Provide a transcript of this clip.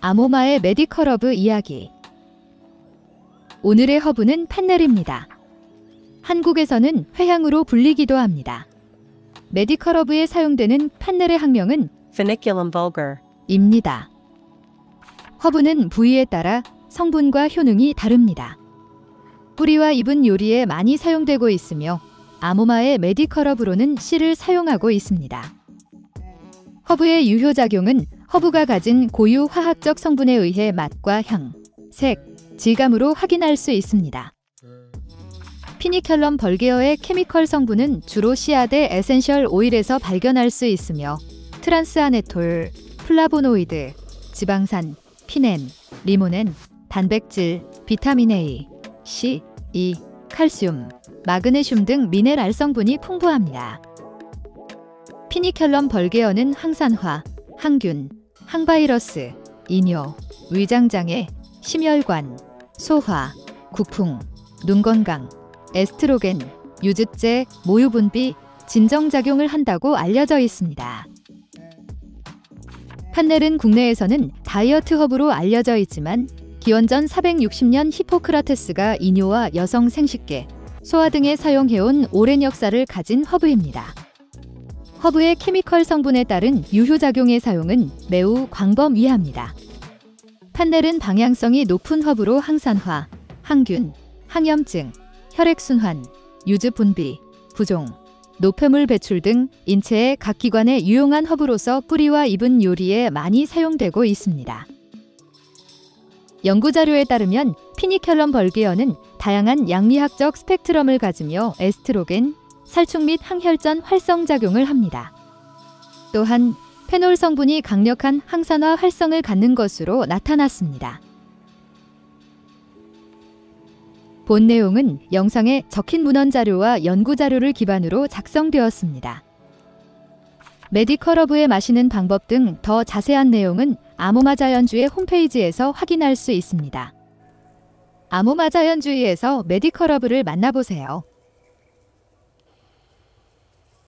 아모마의 medical herb 이야기. 오늘의 허브는 fennel입니다. 한국에서는 회향으로 불리기도 합니다. medical herb에 사용되는 fennel의 학명은 Foeniculum vulgare. 입니다. 허브는 부위에 따라 성분과 효능이 다릅니다. 뿌리와 잎은 요리에 많이 사용되고 있으며 아모마의 medical herb로는 씨를 사용하고 있습니다. 허브의 유효작용은 허브가 가진 고유 화학적 성분에 의해 맛과 향, 색, 질감으로 확인할 수 있습니다. 피니켈럼 벌게어의 케미컬 성분은 주로 씨앗의 essential oil에서 발견할 수 있으며 트란스아네톨, 플라보노이드, 지방산, 피넨, 리모넨, 단백질, 비타민 A, C, E, 칼슘, 마그네슘 등 미네랄 성분이 풍부합니다. 피니켈럼 벌게어는 항산화, 항균, 항바이러스, 이뇨, 위장장애, 심혈관, 소화, 구풍, 눈 건강, 에스트로겐, 유즙제, 모유분비, 진정작용을 한다고 알려져 있습니다. 판넬은 국내에서는 다이어트 허브로 알려져 있지만 기원전 460년 히포크라테스가 이뇨와 여성 생식계, 소화 등에 사용해온 오랜 역사를 가진 허브입니다. 허브의 케미컬 성분에 따른 유효작용의 사용은 매우 광범위합니다. 판넬은 방향성이 높은 허브로 항산화, 항균, 항염증, 혈액순환, 유즙 분비, 부종, 노폐물 배출 등 인체의 각 기관에 유용한 허브로서 뿌리와 잎은 요리에 많이 사용되고 있습니다. 연구 자료에 따르면 피니켈럼 벌게어는 다양한 양리학적 스펙트럼을 가지며 에스트로겐, 살충 및 항혈전 활성 작용을 합니다. 또한 페놀 성분이 강력한 항산화 활성을 갖는 것으로 나타났습니다. 본 내용은 영상에 적힌 문헌 자료와 연구 자료를 기반으로 작성되었습니다. 메디컬러브에 마시는 방법 등 더 자세한 내용은 아모마 자연주의 홈페이지에서 확인할 수 있습니다. 아모마 자연주의에서 메디컬러브를 만나보세요.